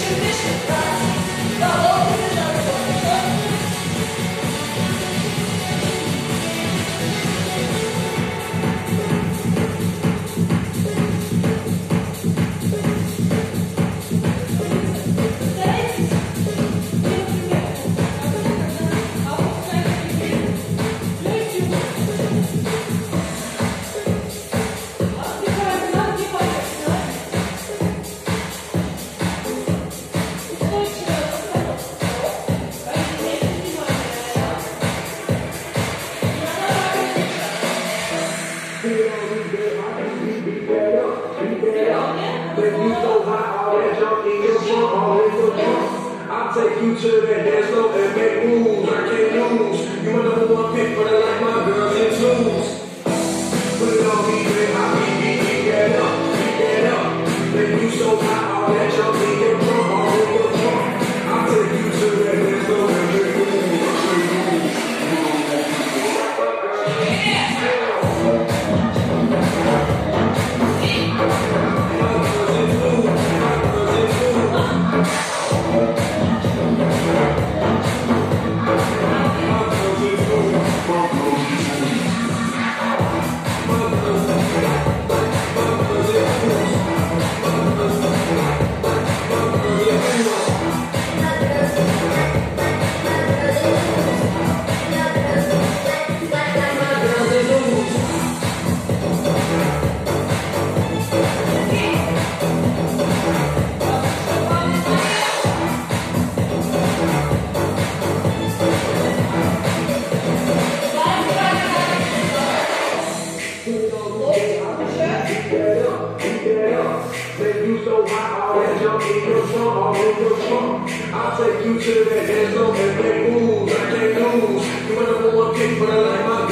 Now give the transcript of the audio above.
I'll you to that dance floor and make moves. I can't lose. You my number one pick, but I like my girls in twos. Put it on me, baby. I beat, beat, that up, that up. Make you so hot, all that jump Make you so hot, all that jump in your trunk, all in your trunk. I'll take you to that dance and make moves. I can't lose. You my number one pick, but I like my